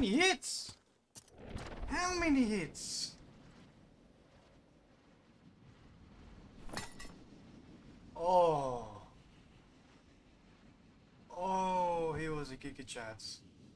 many hits? How many hits? Oh. Oh, he was a Kiki chance.